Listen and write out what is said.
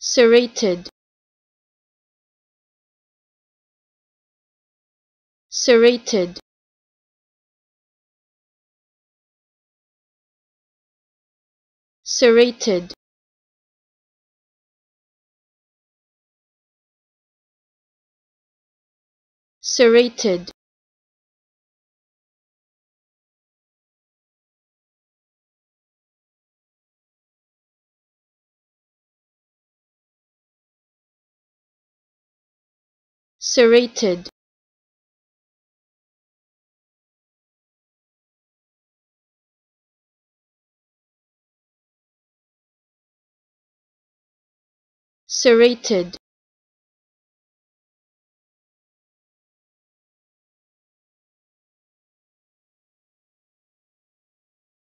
serrated serrated serrated serrated serrated. Serrated